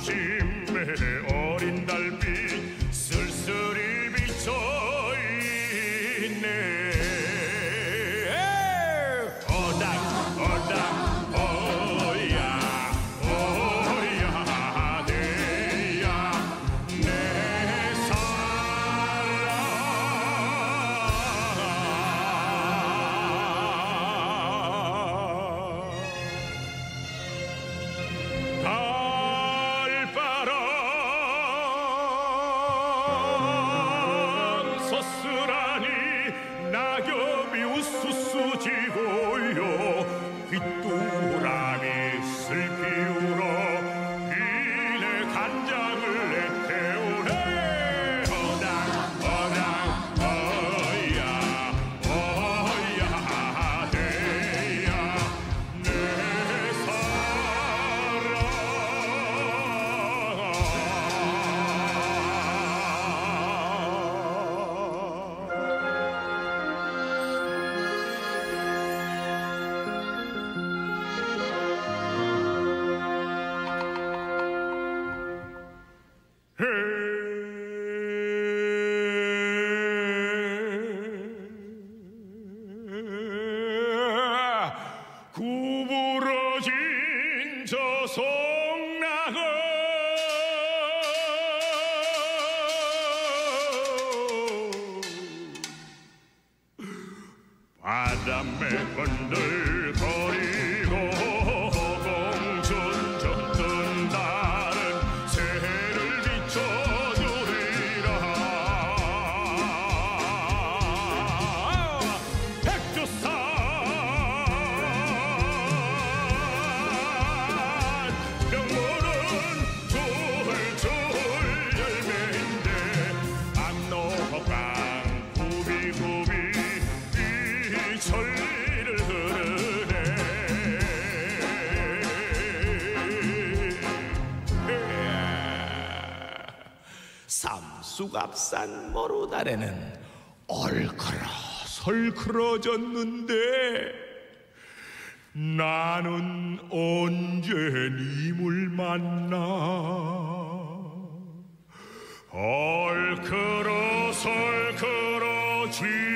심해 조성나고 바람에 흔들거리 수갑산 모로다래는 얼커러 설크러졌는데 나는 언제 님을 만나? 얼크러 설크러 지